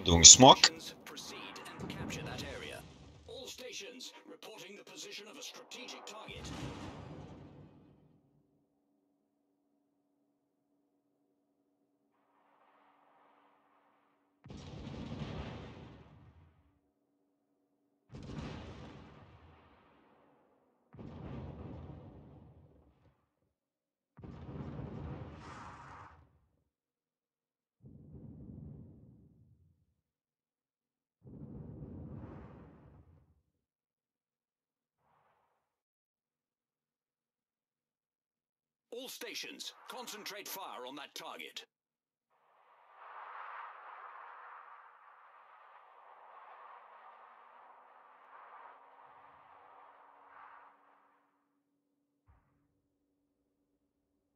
I'm doing smoke. All stations reporting the position of a strategic target. All stations, concentrate fire on that target.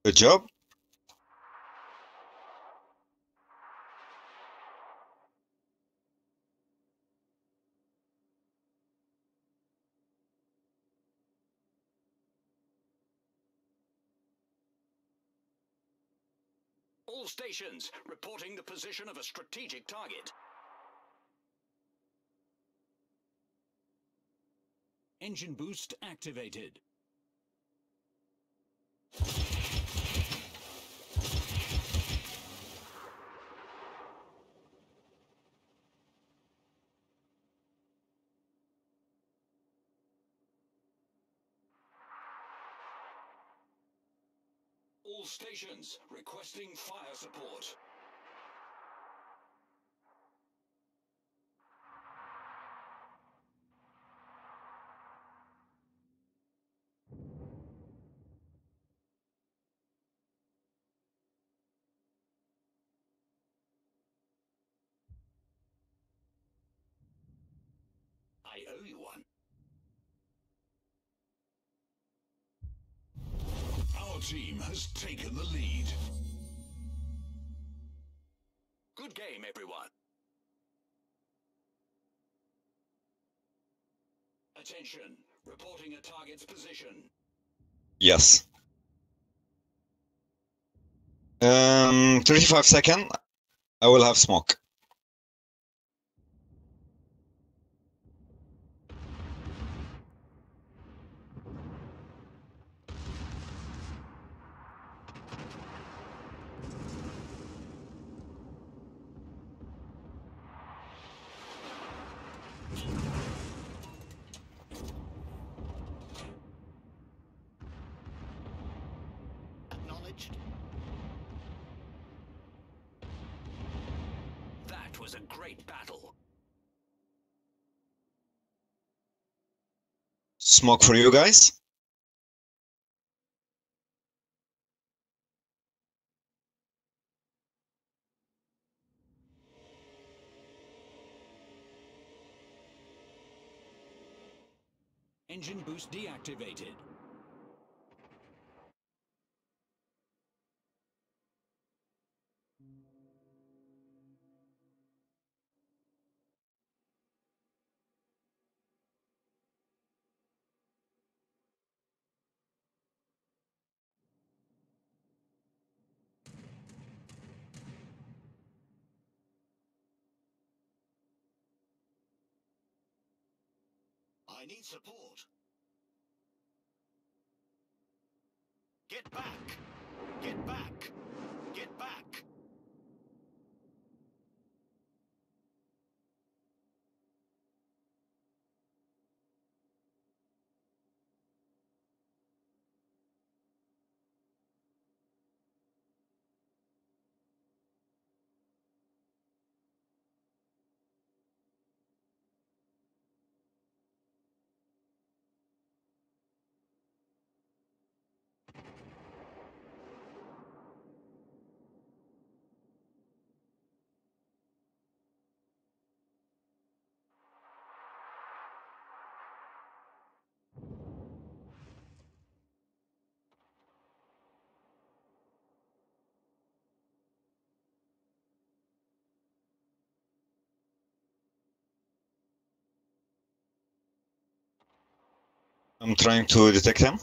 Good job. All stations reporting the position of a strategic target. Engine boost activated. Stations requesting fire support. I owe you one. Team has taken the lead. Good game, everyone. Attention. Reporting a target's position. Yes. Um, 35 second. I will have smoke. Acknowledged. That was a great battle. Smoke for you guys. Engine boost deactivated. I need support. Get back! Get back! Get back! I'm trying to detect him.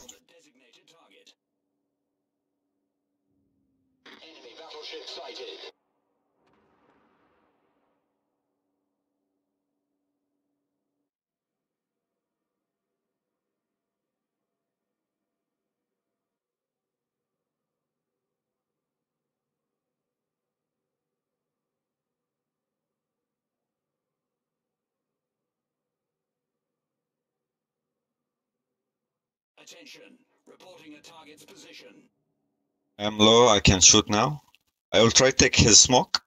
Attention. Reporting a target's position. I'm low, I can shoot now. I will try to take his smoke.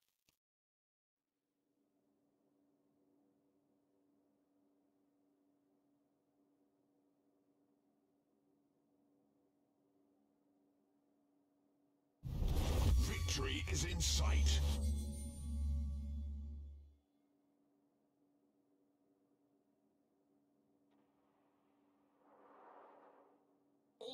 Victory is in sight.